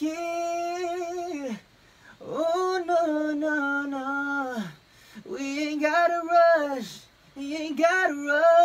Yeah. Oh, no, no, no. We ain't gotta rush. We ain't gotta rush.